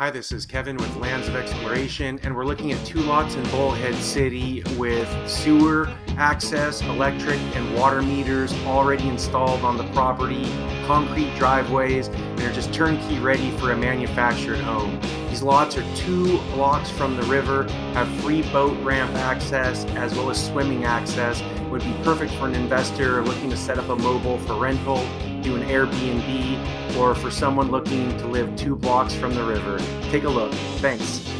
Hi, this is Kevin with Lands of Exploration, and we're looking at two lots in Bullhead City with sewer access, electric, and water meters already installed on the property, concrete driveways, and they're just turnkey ready for a manufactured home. These lots are two blocks from the river, have free boat ramp access as well as swimming access, would be perfect for an investor looking to set up a mobile for rental, do an Airbnb, or for someone looking to live two blocks from the river. Take a look. Thanks.